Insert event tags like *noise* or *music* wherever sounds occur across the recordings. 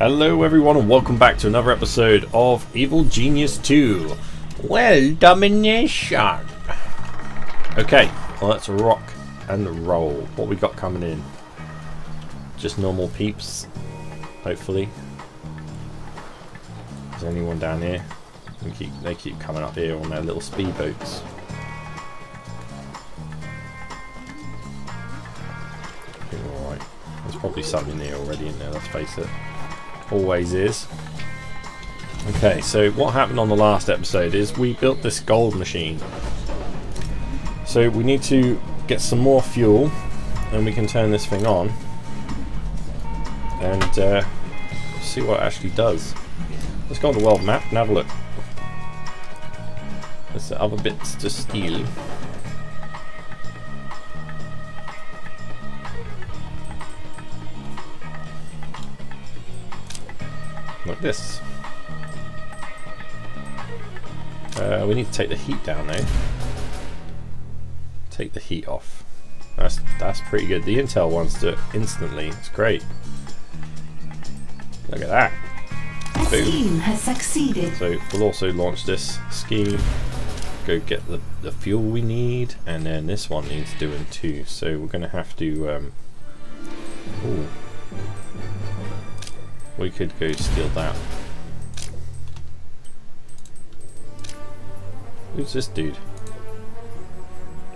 Hello everyone and welcome back to another episode of Evil Genius 2. Well, domination. Okay, well, let's rock and roll. What we got coming in? Just normal peeps, hopefully. Is anyone down here? They keep, they keep coming up here on their little speedboats. Alright, there's probably something there already in there, let's face it. Always is. Okay, so what happened on the last episode is we built this gold machine. So we need to get some more fuel and we can turn this thing on and uh, see what it actually does. Let's go on the world map and have a look. There's the other bits to steal. Like this. Uh, we need to take the heat down though. Take the heat off. That's that's pretty good. The Intel ones do it instantly. It's great. Look at that. A scheme has succeeded. So we'll also launch this scheme. Go get the, the fuel we need, and then this one needs doing too. So we're going to have to. Um, ooh. We could go steal that. Who's this dude?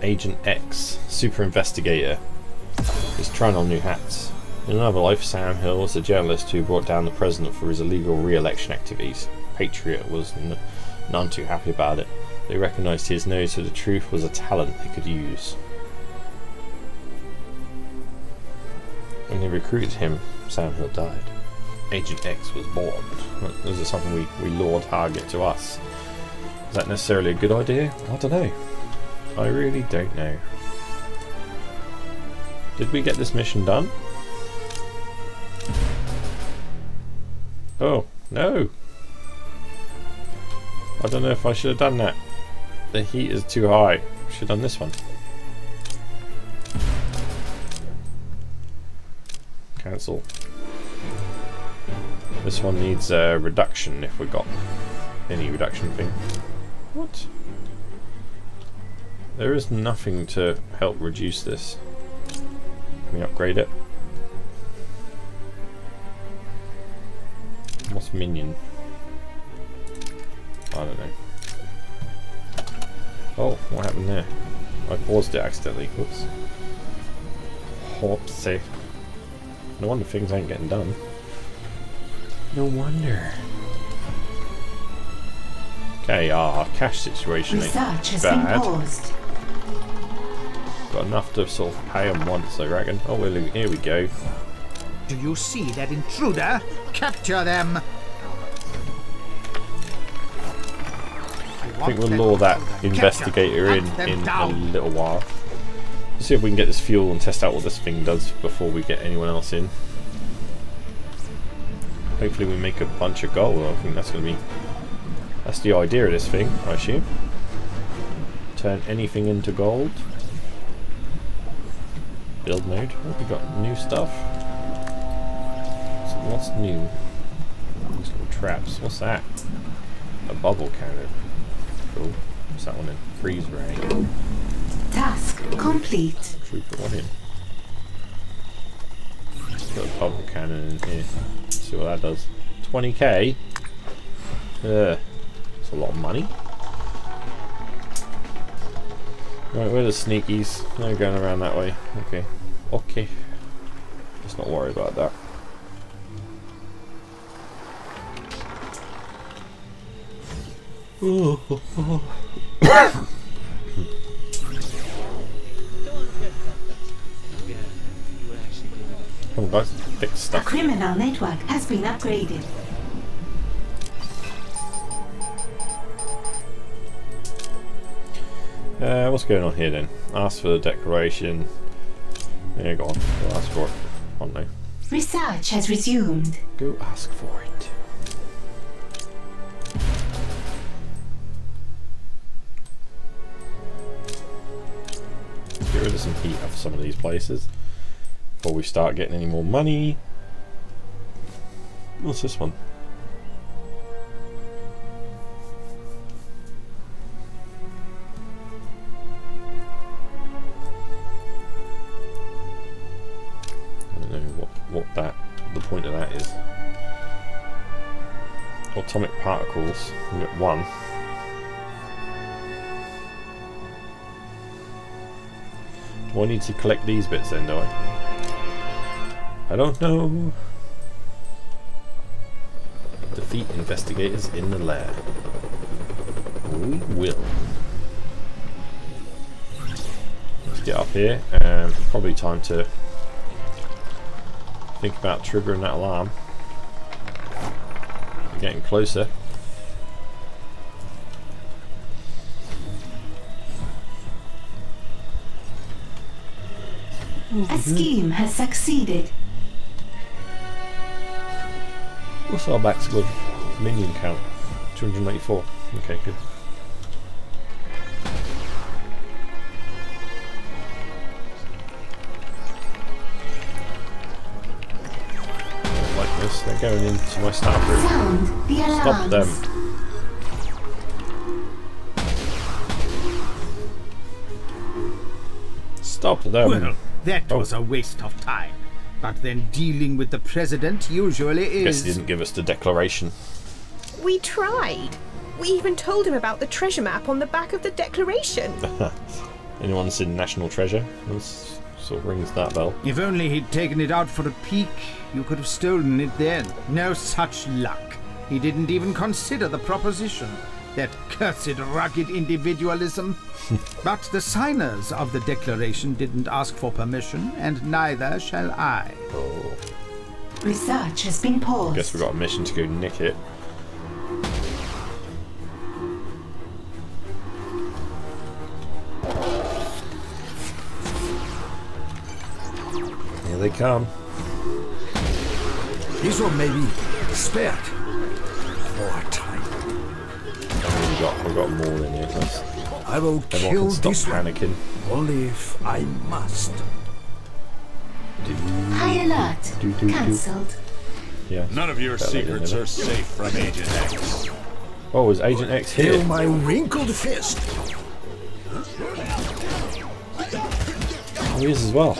Agent X, Super Investigator. He's trying on new hats. In another life, Sam Hill was a journalist who brought down the president for his illegal re-election activities. Patriot was none too happy about it. They recognised his nose for the truth was a talent they could use. When they recruited him, Sam Hill died. Agent X was born. Is it something we, we lure target to us? Is that necessarily a good idea? I don't know. I really don't know. Did we get this mission done? Oh, no. I don't know if I should have done that. The heat is too high. Should have done this one. Cancel. This one needs a reduction if we got any reduction thing. What? There is nothing to help reduce this. Can we upgrade it? What's minion? I don't know. Oh, what happened there? I paused it accidentally. Whoops. Whoopsie. No wonder things ain't getting done. No wonder. Okay, our cash situation ain't Research has been bad. Got enough to sort of pay them once, I reckon. Oh, well, here we go. Do you see that intruder? Capture them! I think we'll lure that investigator in in a little while. Let's see if we can get this fuel and test out what this thing does before we get anyone else in. Hopefully we make a bunch of gold. I think that's going to be... That's the idea of this thing, I assume. Turn anything into gold. Build mode. Oh, we got new stuff. So what's new? These little traps. What's that? A bubble cannon. Cool. What's that one in? Freeze ray. Task complete. Should we put one in? Let's put a bubble cannon in here. See what that does. 20k? Yeah. That's a lot of money. Right, where are the sneakies? They're going around that way. Okay. Okay. Let's not worry about that. *coughs* *coughs* Come on guys, fix A stuff. criminal network has been upgraded. Uh, what's going on here then? Ask for the declaration. Yeah, go on. Go ask for it. On now. Research has resumed. Go ask for it. Get rid of some heat off some of these places before we start getting any more money. What's this one? I don't know what, what that the point of that is. Atomic particles. Get one. Do I need to collect these bits then, do I? I don't know. Defeat investigators in the lab. We will. Let's get up here and probably time to think about triggering that alarm. Getting closer. A scheme has succeeded. What's our maximum minion count? 294. Okay, good. Like this, they're going into my staff room. The. Stop them. Stop them. Well, that Oh. was a waste of time. But then dealing with the president usually is. Guess is. he didn't give us the declaration. We tried. We even told him about the treasure map on the back of the declaration. *laughs* Anyone seen National Treasure? This sort of rings that bell. If only he'd taken it out for a peek, you could have stolen it then. No such luck. He didn't even consider the proposition. That cursed rugged individualism. *laughs* but the signers of the declaration didn't ask for permission, and neither shall I. Oh, Research has been paused. guess we've got a mission to go nick it. Here they come. This one may be spared oh, for a time. We got we got more in here. Let's, I will kill can stop this one panicking. only if I must. High alert. Do, do, do. Cancelled. Yeah. None of your secrets are safe from Agent X. Oh, is Agent X Feel here? my wrinkled fist. Oh, he is as well.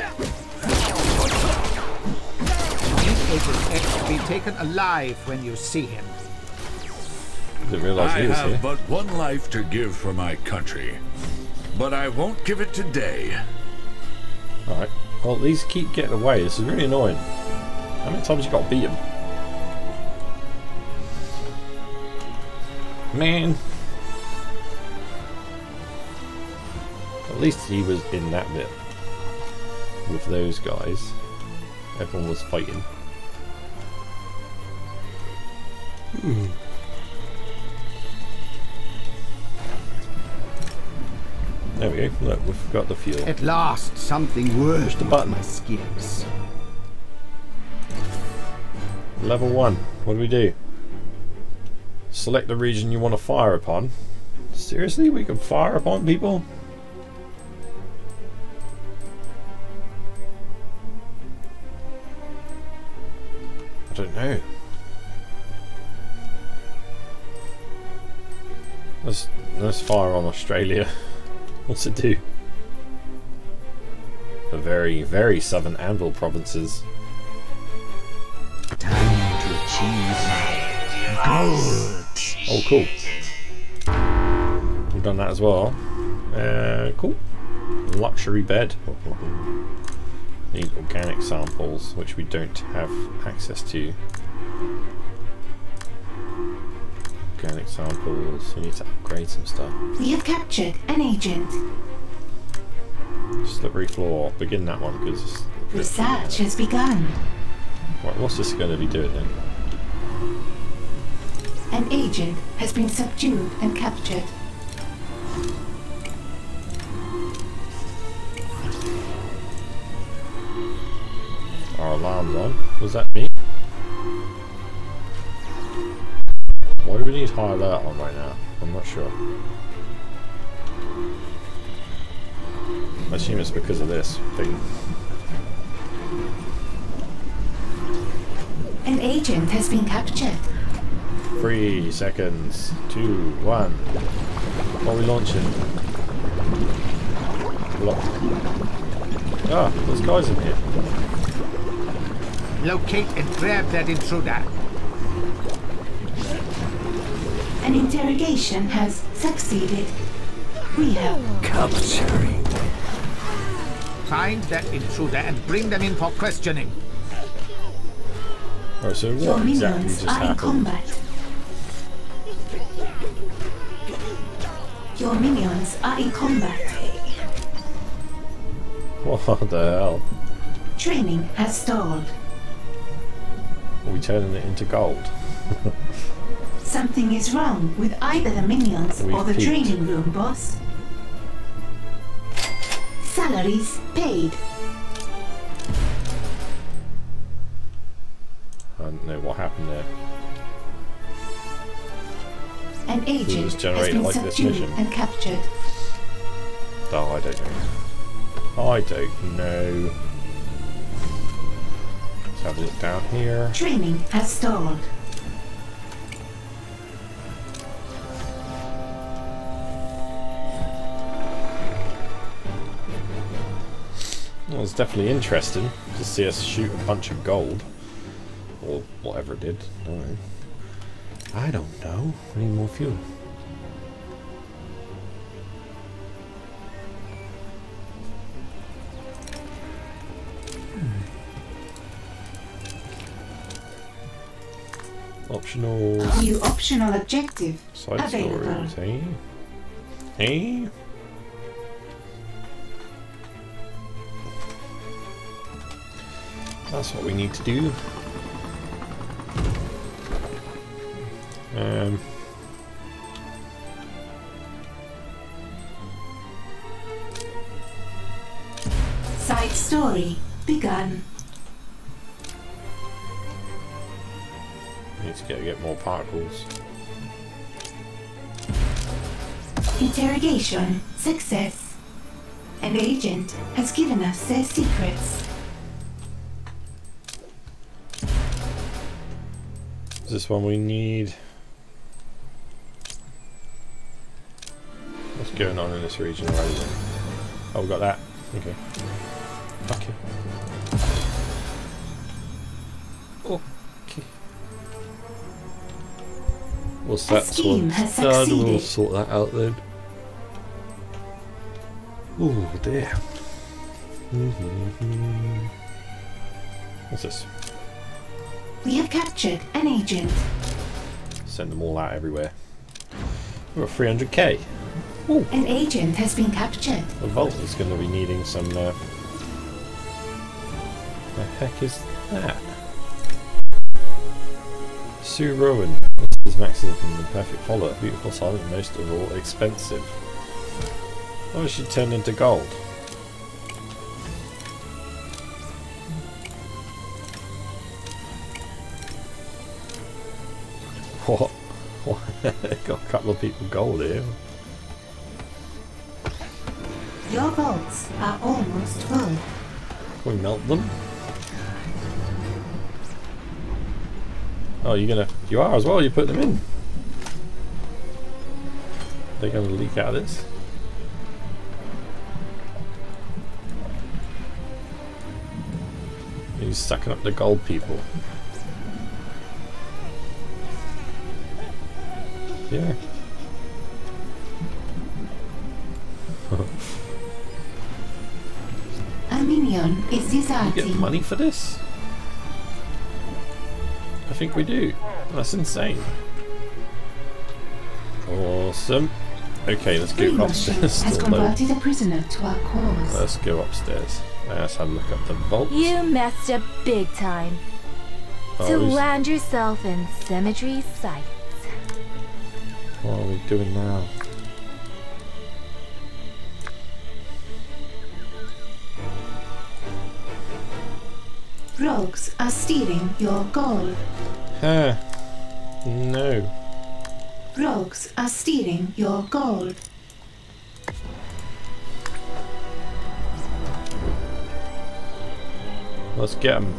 Agent X to be taken alive when you see him. Didn't realise I he was have here. but one life to give for my country. But I won't give it today. Alright. Well, these keep getting away. This is really annoying. How many times you got to beat him? Man. At least he was in that bit. With those guys. Everyone was fighting. Hmm. There we go. Look, we've got the fuel. At last, something worth the button. my skills. Level 1. What do we do? Select the region you want to fire upon. Seriously? We can fire upon people? I don't know. Let's, let's fire on Australia. *laughs* What's it do? The very, very southern Anvil provinces. Time to achieve gold. Oh, cool. We've done that as well. Uh, cool. Luxury bed. Need organic samples, which we don't have access to. Organic samples. We need to upgrade some stuff. We have captured an agent. Slippery floor. Begin that one because. Research has begun. Right, what's this going to be doing then? An agent has been subdued and captured. Our alarm's on. Was that me? Why do we need high alert on right now? I'm not sure. I assume it's because of this thing. An An agent has been captured. Three seconds. Two, one. What are we launching? Locked. Ah, there's guys in here. Locate and grab that intruder. An interrogation has succeeded. We have Capturing. Find that intruder and bring them in for questioning. Alright, so your what exactly minions just are in combat. Your minions are in combat. *laughs* What the hell? Training has stalled. Are we turning it into gold? *laughs* Something is wrong with either the minions We or the peaked. training room, boss. Salaries paid. I don't know what happened there. An agent has generated been like this subdued and captured. Oh, I don't know. I don't know. Let's have a look down here. Training has stalled. Well, it's definitely interesting to see us shoot a bunch of gold. Or whatever it did. I don't know. I don't know. I need more fuel. Hmm. Optional New optional objective side available. stories, hey? Hey? That's what we need to do. Um, Side story begun. need to get get more particles. Interrogation success. An agent has given us their secrets. Is this one we need? What's going on in this region already then? Oh, we got that. Okay. Okay. Okay. What's A that one? has Done, We'll sort that out then. Oh dear. What's this? We have captured an agent. Send them all out everywhere. We're at 300k. An agent has been captured. The vault is going to be needing some. Uh... The heck is that? Sue Rowan. This is Max's from the perfect follower. Beautiful, silent, most of all expensive. Why was she turned into gold? Of people gold here. Your vaults are almost full. Can we melt them? Oh, you're gonna. You are as well. You put them in. They're gonna leak out of this. He's sucking up the gold people. Yeah. Is You get money for this? I think we do. That's insane. Awesome. Okay, let's go upstairs. has *laughs* converted a prisoner to our cause. Let's go upstairs. Let's have a look at the vault. You messed up big time. Oh, to who's- land yourself in Symmetry Sights. what are we doing now? Rogues are stealing your gold. Huh. No. Rogues are stealing your gold. Let's get them.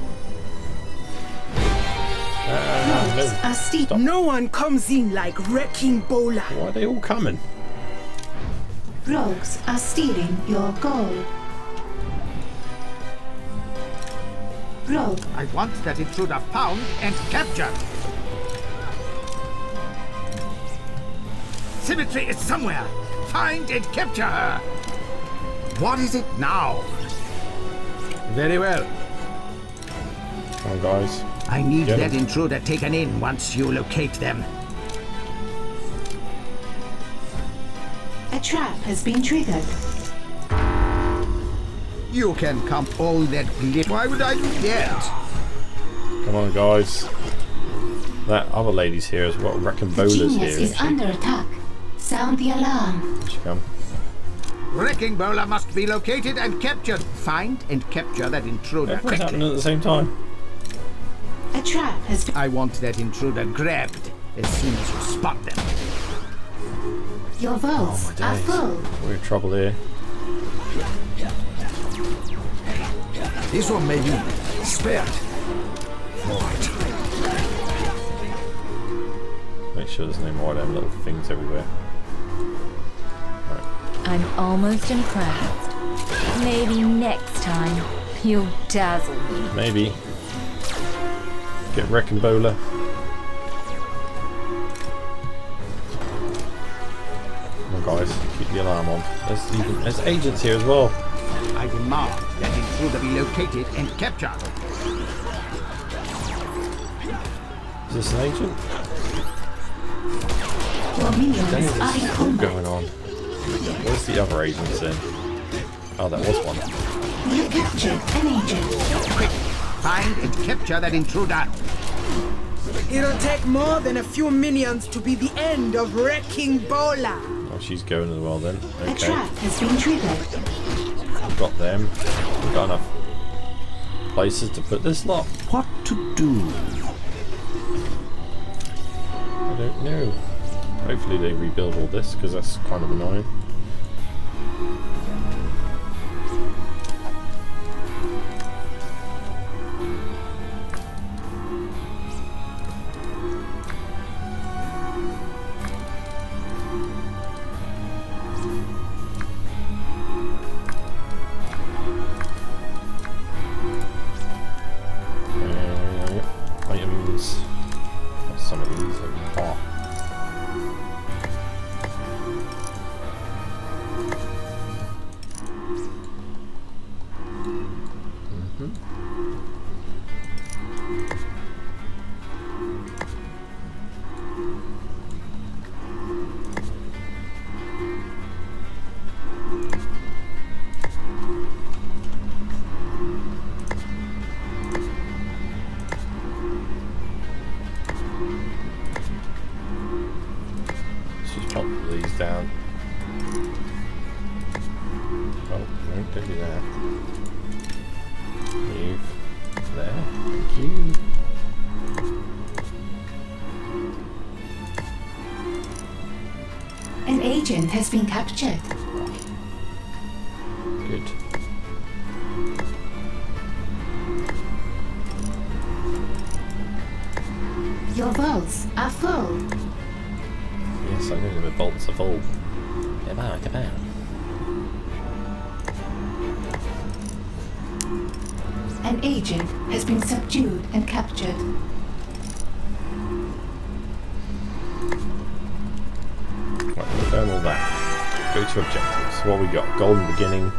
Uh, Rogues are steep. Stop. No one comes in like Wrecking Bola. Why are they all coming? Rogues are stealing your gold. Rogue I want that intruder found and captured. Symmetry is somewhere. Find and capture her. What is it now? Very well. Come on, guys. I need Get that him. intruder taken in once you locate them. A trap has been triggered. You can come all that glitter. Why would I do that? Come on, guys. That other lady's here as well. Wrecking The Bowler's genius here. is isn't she? under attack. Sound the alarm. Here she come. Wrecking Bowler must be located and captured. Find and capture that intruder Everyone's quickly. happening at the same time. A trap has. I want that intruder grabbed as soon as you spot them. Your vaults Oh, my are full. We're in trouble here. This one may be spared. Right. Make sure there's no more of them little things everywhere. I'm almost impressed. Maybe next time you'll dazzle me. Maybe. Get Wrecking Bowler. Come on, guys. Keep the alarm on. There's, even, there's agents here as well. I demand that intruder be located and captured. Is this an agent? Your minions There's are in something combat. going on. Where's the other agents then? Oh, that was one. You captured an agent. Quick, find and capture that intruder. It'll take more than a few minions to be the end of Wrecking Bola. Oh, she's going as well then. A Okay. trap has been triggered. We've got them. We've got enough places to put this lot. What to do? I don't know. Hopefully they rebuild all this because that's kind of annoying. Has been captured. What we got? Golden beginning.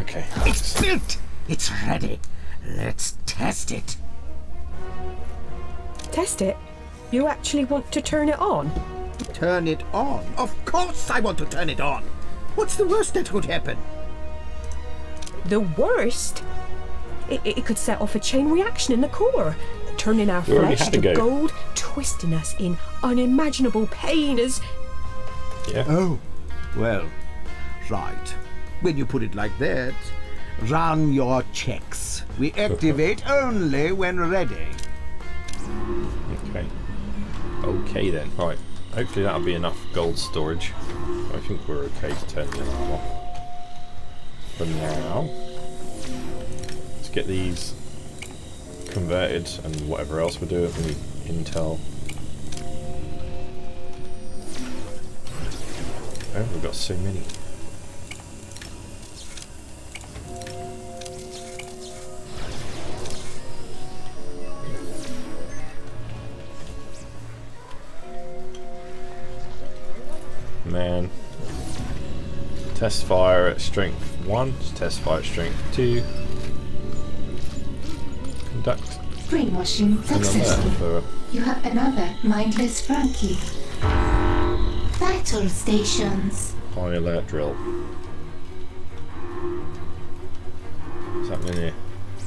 Okay. It's built. It's ready. Let's test it. Test it? You actually want to turn it on? Turn it on. Of course I want to turn it on. What's the worst that could happen? The worst? It, it could set off a chain reaction in the core, turning our We flesh to to go. gold, twisting us in unimaginable pain as. Yeah. Oh, well, right. When you put it like that, run your checks. We activate *laughs* only when ready. Okay. Okay then. Right. Hopefully that'll be enough gold storage. I think we're okay to turn the alarm off. For now. Let's get these converted and whatever else we're doing. We need intel. Oh, we've got so many. Man. Test fire at strength 1, test fire at strength 2. Conduct Brainwashing successful. You have another mindless Frankie. Vital stations. high alert drill. What's happening here?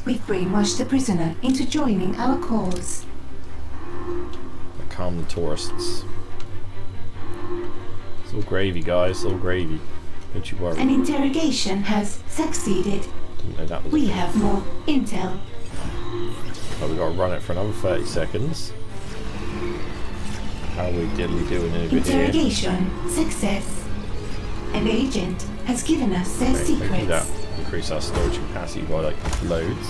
We've brainwashed the prisoner into joining our cause. Calm the tourists. It's all gravy, guys. It's all gravy. Don't you worry. An interrogation has succeeded. Didn't know that was. We have more intel. But we've got to run it for another 30 seconds. How we diddly doing over here? Interrogation success. An agent has given us their Right, maybe that secrets. increase our storage capacity by like loads.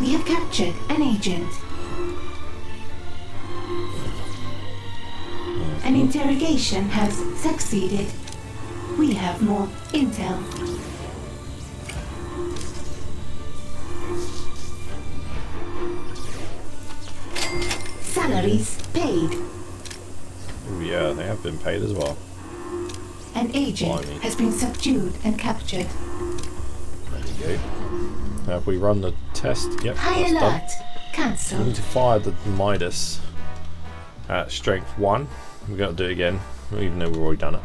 We have captured an agent. An mm-hmm. interrogation has succeeded. We have more intel. Salaries paid. Oh yeah, they have been paid as well. An agent Blimey. has been subdued and captured. There you go. Have we run the test? Yep, High that's done. alert. We Cancelled. need to fire the Midas at strength 1. We've got to do it again, even though we've already done it.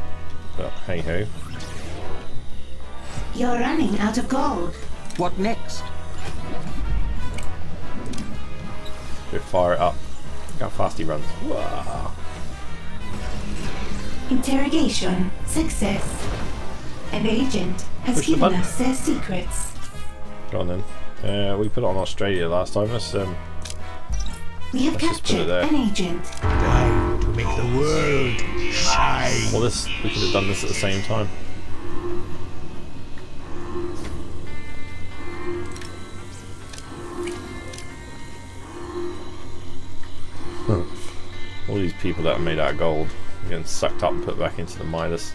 But hey ho. You're running out of gold. What next? Go fire it up. Look how fast he runs. Wow. Interrogation success. An agent has Push given button. us their secrets. Go on then. Uh, we put it on Australia last time. Let's um, We have Let's just put it captured there. an agent. Time to make the world shine. well, this we could have done this at the same time. People that are made out of gold are getting sucked up and put back into the Midas.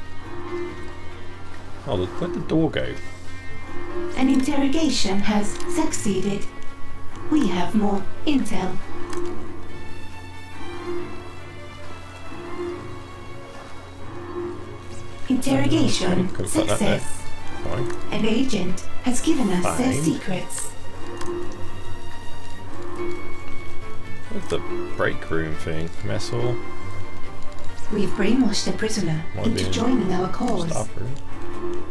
Oh, the- where'd the door go? An interrogation has succeeded. We have more intel. Interrogation Could have put that there. success. An agent has given us their secrets. Where's the break room thing? Mess hall? We've brainwashed the prisoner Might into joining our cause. Staff room.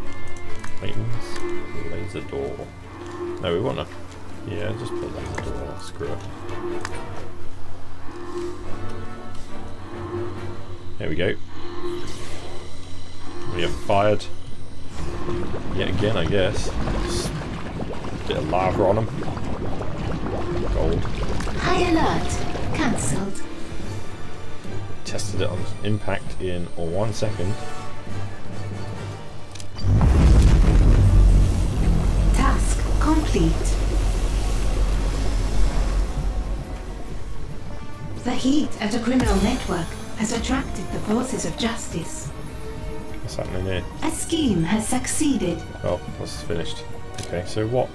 Maintenance. Laser door. No, we want to. Yeah, just put laser door. Screw it. There we go. We have fired. Yet again, I guess. Just bit of lava on them. Gold. High alert. Cancelled. Tested it on impact in one second. Task complete. The heat at a criminal network has attracted the forces of justice. What's happening here? A scheme has succeeded. Oh, that's finished. Okay, so what?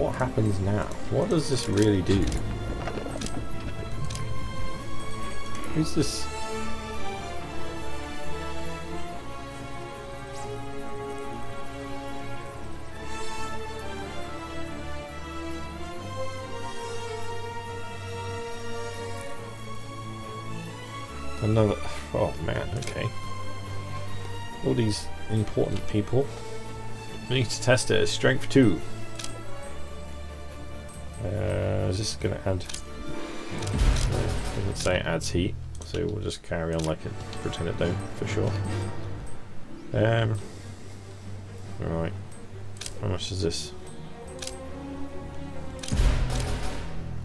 What happens now? What does this really do? Who's this? Another. Oh man, okay. All these important people. We need to test it strength 2. Is this going to add. Doesn't say it adds heat, so we'll just carry on like it, pretend it don't for sure. Um. Right. How much is this?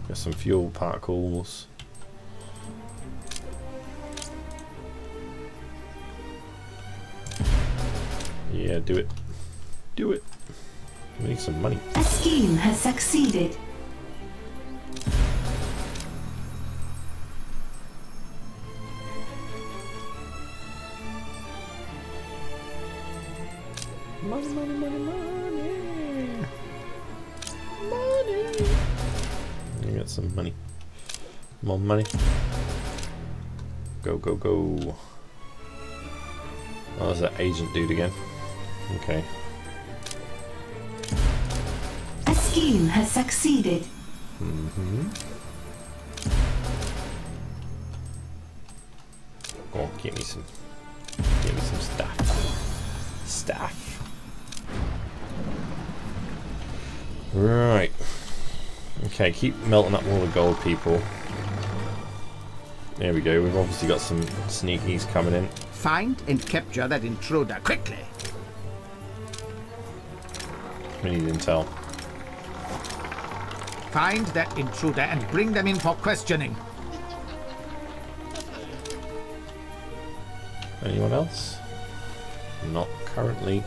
Got some fuel particles. Yeah, do it. Do it. We need some money. A scheme has succeeded. Money. Go, go, go. Oh, there's that agent dude again. Okay. A scheme has succeeded. Mm-hmm. Oh, give me some. Give me some stuff. Stuff. Right. Okay, keep melting up all the gold people. There we go. We've obviously got some sneakies coming in. Find and capture that intruder quickly. We need intel. Find that intruder and bring them in for questioning. Anyone else? Not currently.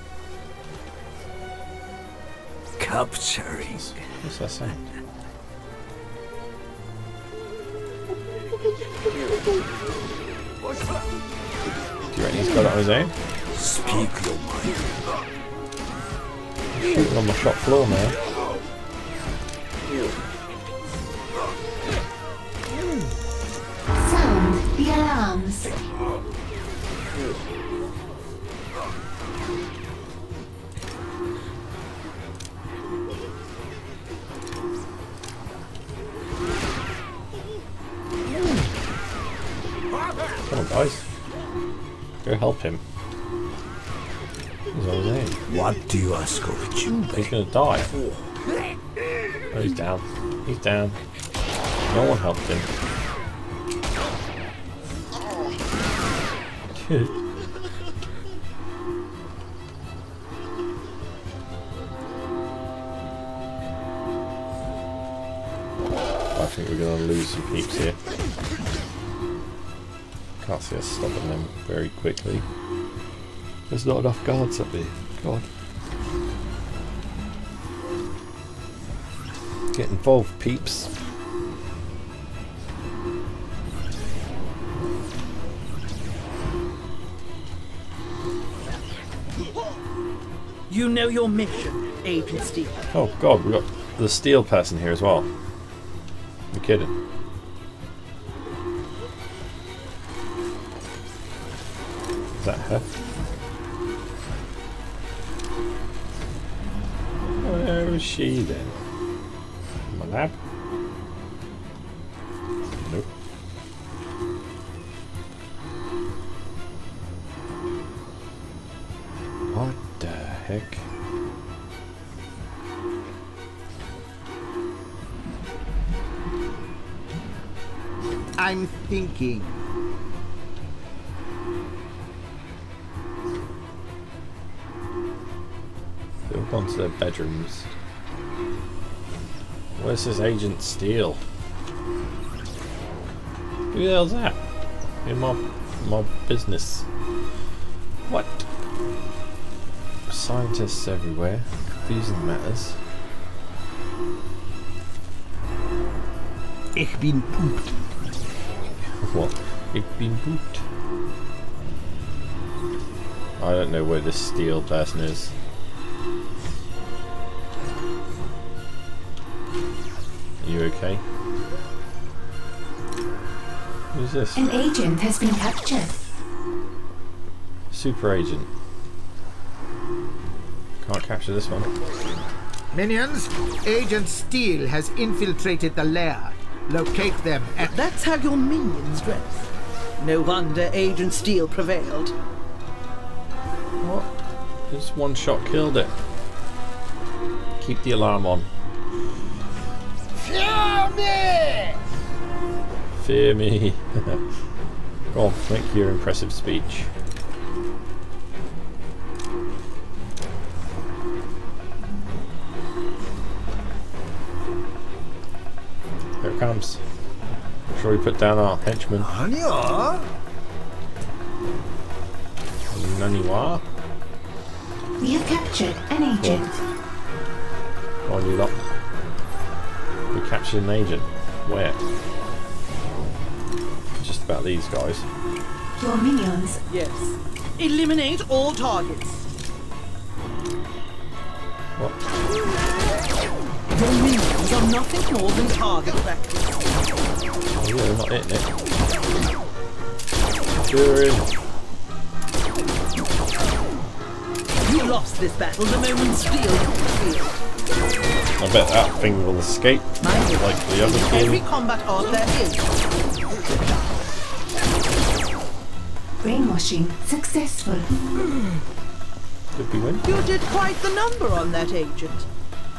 Capturing. What's that sound? Do you reckon he's got it on his own? Speak your mind. Shooting on the shop floor man. Sound the alarms. Help him. He's his own. What do you ask of you? He's gonna die. Oh, he's down. He's down. No one helped him. I think we're gonna lose some peeps here. Can't see us stopping them very quickly. There's not enough guards up there. God. Get involved, peeps. You know your mission, Agent Steel. Oh god, we got the steel person here as well. You're kidding. Where is she then? My lab? Nope. What the heck? I'm thinking. To bedrooms. Where's this Agent Steel? Who the hell's that? In my my business. What? Scientists everywhere. Confusing matters. Ich bin pooped. What? Ich bin gut. I don't know where this steel person is. You okay? Who's this? An agent has been captured. Super agent. Can't capture this one. Minions, Agent Steel has infiltrated the lair. Locate them at That's how your minions dress. No wonder Agent Steel prevailed. What? This one shot killed it. Keep the alarm on. Fear me! Fear *laughs* me. Go on, make your impressive speech. Here it comes. Shall we put down our henchman? Anya? Naniwa? We have captured an agent. Come on, you lot. We captured an agent. Where? Just about these guys. Your minions. Yes. Eliminate all targets. What? Your minions are nothing more than target practice. Oh, yeah, they're not hitting it. You're in. You lost this battle the moment steel took the field. I bet that thing will escape like the other every thing. combat art there is. Brainwashing successful. Did we win? You did quite the number on that agent.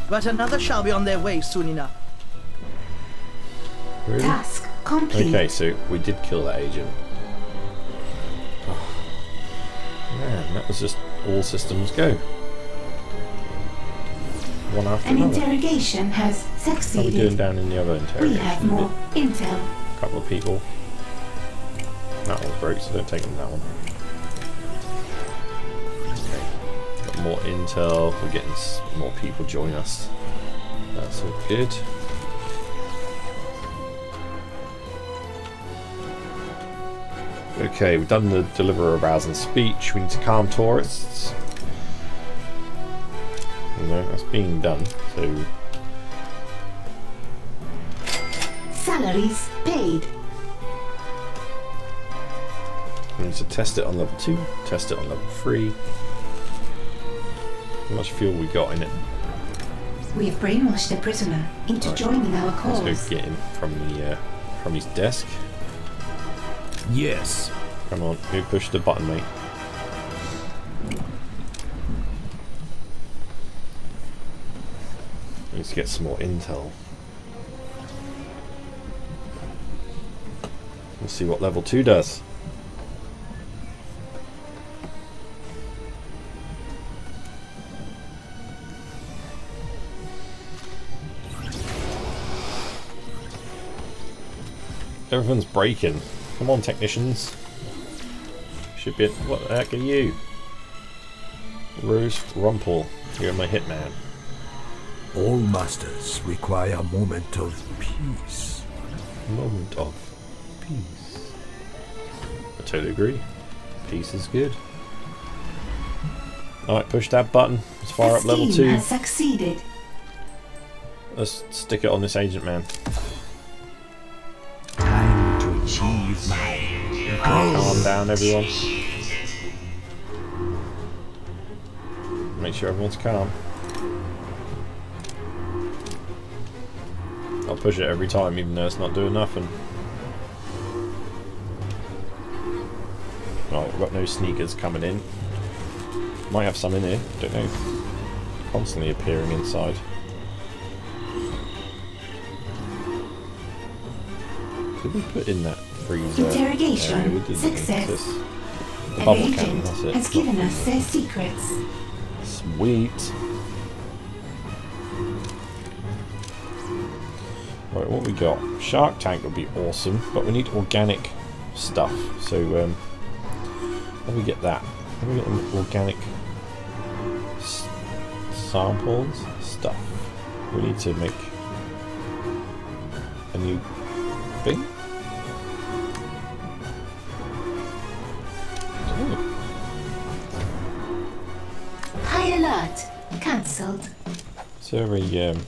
But another shall be on their way soon enough. Really? Task complete. Okay, so we did kill that agent. Oh, man, that was just all systems go. One after An another. interrogation has How are we doing succeeded. down in the other We interrogation? have more intel. A couple of people. That one's broke, so don't take them that one. Okay. Got more intel. We're getting s- more people join us. That's all good. Okay, we've done the deliver a rousing speech. We need to calm tourists. No, that's being done. So Salaries paid. We need to test it on level 2, test it on level 3. How much fuel we got in it? We have brainwashed the prisoner into Right. joining our Let's cause. go get him from the uh, from his desk. Yes. Come on, who pushed the button, mate? Get some more intel. We'll see what level 2 does. Everything's breaking. Come on, technicians. Should be. What the heck are you? Rose Rumpel. You're my hitman. All masters require a moment of peace. Moment of peace. I totally agree. Peace is good. Alright, push that button. Let's fire the up level scheme 2. has succeeded. Let's stick it on this agent man. Time to achieve my goals. Calm down, everyone. Make sure everyone's calm. Push it every time, even though it's not doing nothing. Right, we've got no sneakers coming in. Might have some in here, don't know. Constantly appearing inside. Did we put in that freezer? Interrogation. area? We did. Success. The An bubble cannon, that's it. has given us their secrets. Sweet. What we got? Shark Tank would be awesome, but we need organic stuff. So, um, how do we get that? How do we get them organic s- samples? Stuff. We need to make a new thing. High alert. Cancelled. There a, um...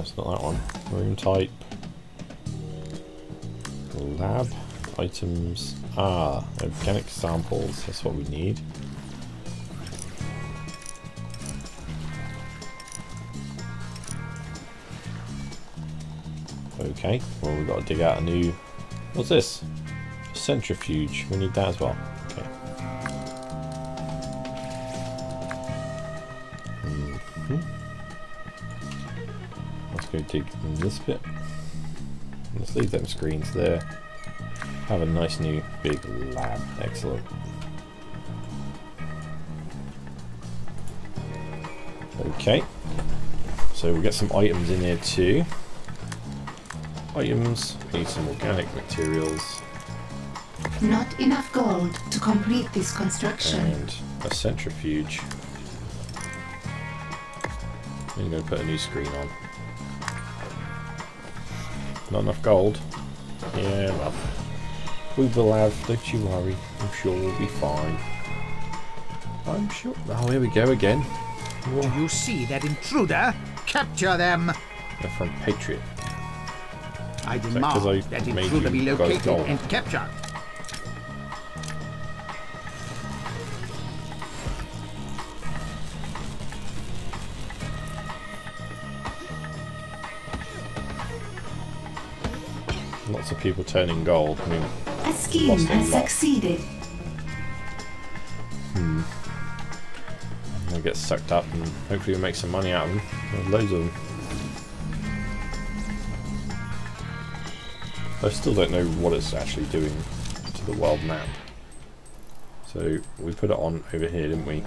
That's not that one. Room type. Lab. Items. Ah, organic samples. That's what we need. Okay, well we've got to dig out a new... What's this? Centrifuge. We need that as well. Okay. Let's go dig in this bit. Let's leave them screens there. Have a nice new big lab. Excellent. Okay. So we get some items in here too. Items. Need some organic materials. Not enough gold to complete this construction. And a centrifuge. I'm going to put a new screen on. Not enough gold. Yeah, well. We will have, don't you worry. I'm sure we'll be fine. I'm sure. Oh, here we go again. Do you see that intruder? Capture them! They're from Patriot. I that demand that made intruder be located and captured. People turning gold. I mean, A scheme has lot. succeeded. Hmm. they'll get sucked up and hopefully we'll make some money out of them. There's loads of them. I still don't know what it's actually doing to the world map. So we put it on over here, didn't we?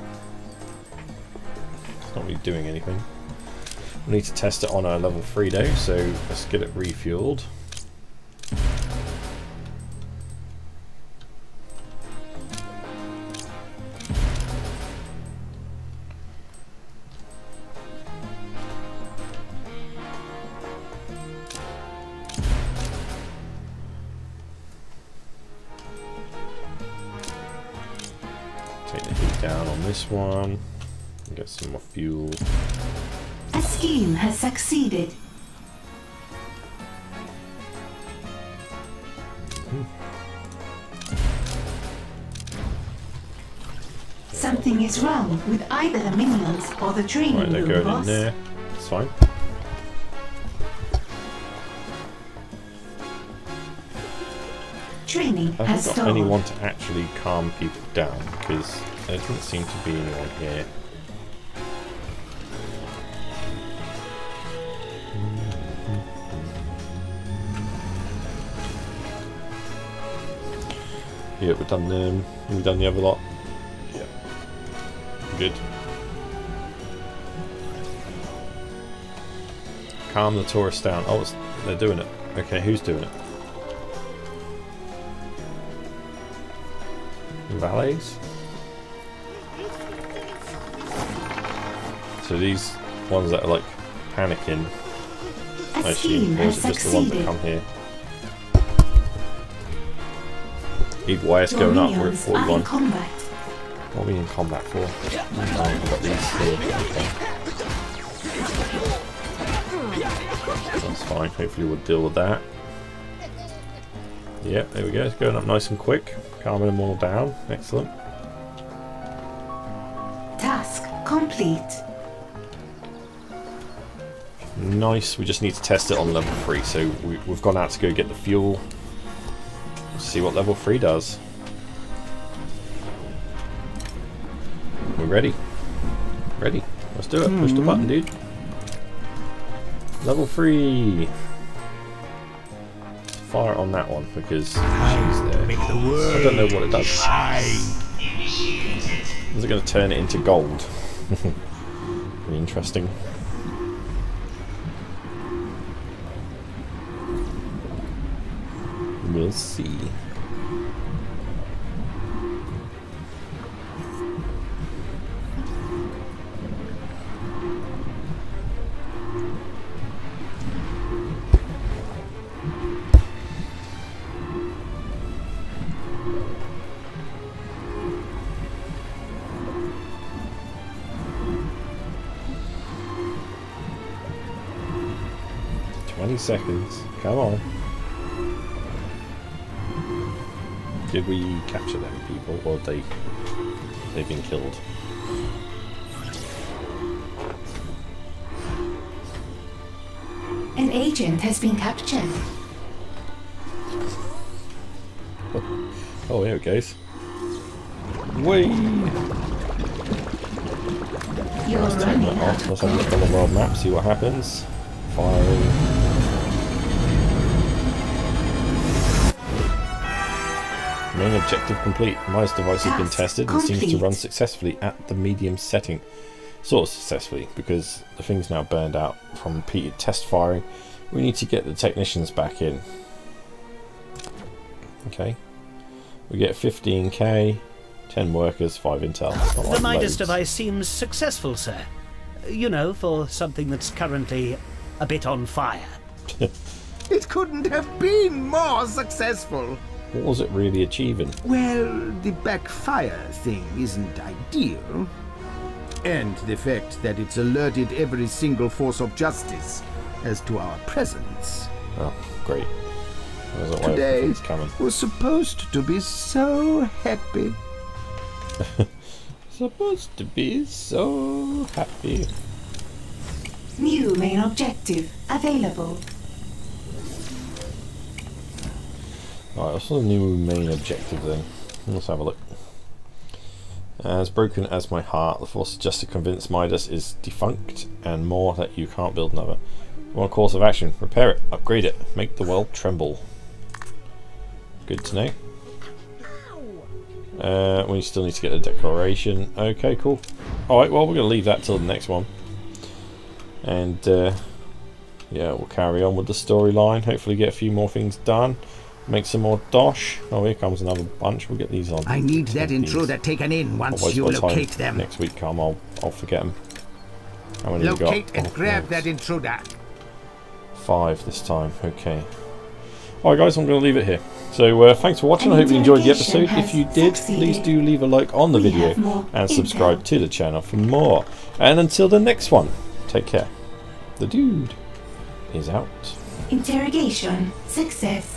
It's not really doing anything. We need to test it on our level 3 though, so let's get it refueled. Take the heat down on this one. Get some more fuel. A scheme has succeeded. Hmm. Something is wrong with either the minions or the training Right, they're going in there. It's fine. Training I has haven't got stalled. anyone to actually calm people down because there doesn't seem to be anyone here. Yeah, we've done them. We've done the other lot. Yeah. Good. Calm the tourists down. Oh, it's, they're doing it. Okay, who's doing it? Valets. So these ones that are like panicking, I assume, or is it just the ones that come here? Either way, it's going up. We're at minions are in 41. combat. What are we in combat for? Oh, I've got these here. Okay. That's fine. Hopefully we'll deal with that. Yep, there we go. It's going up nice and quick. Calming them all down. Excellent. Task complete. Nice. We just need to test it on level 3. So we, we've gone out to go get the fuel. Let's see what level 3 does. We're ready. Ready. Let's do it. Push the button, dude. Level 3. Fire on that one because she's there. Make the world I don't know what it does. Is it going to turn it into gold? *laughs* Pretty interesting. We'll see. Twenty seconds. Come on. Did we capture them people, or they they've been killed? An agent has been captured. Oh, here it goes. Whee! You're Let's turn that off. Let's have a look on the world map, see what happens. Firing. Main objective complete. Midas device has been tested and seems to run successfully at the medium setting. Sort of successfully, because the thing's now burned out from repeated test firing. We need to get the technicians back in. Okay. We get 15k, 10 workers, 5 intel. Not The like Midas loads. device seems successful, sir. You know, for something that's currently a bit on fire. *laughs* It couldn't have been more successful. What was it really achieving? Well, the backfire thing isn't ideal. And the fact that it's alerted every single force of justice as to our presence. Oh, great. There's a Today of it's coming. was supposed to be so happy. *laughs* Supposed to be so happy. New main objective available. Alright, what's the new main objective then? Let's have a look. As broken as my heart, the force just to convince Midas is defunct, and more that you can't build another. One course of action: repair it, upgrade it, make the world tremble. Good to know. Uh, we still need to get a declaration. Okay, cool. Alright, well, we're going to leave that till the next one. And, uh, yeah, we'll carry on with the storyline. Hopefully, get a few more things done. Make some more dosh. Oh, here comes another bunch. We'll get these on. I need that intruder taken in once Otherwise, you by time locate them. Next week come, I'll, I'll forget them. How many we got? Locate and Oh, grab no, that intruder. Five this time. Okay. Alright guys, I'm going to leave it here. So uh, thanks for watching. I hope you enjoyed the episode. If you did, please do leave a like on the We video and subscribe to the channel for more. And until the next one, take care. The dude is out. Interrogation success.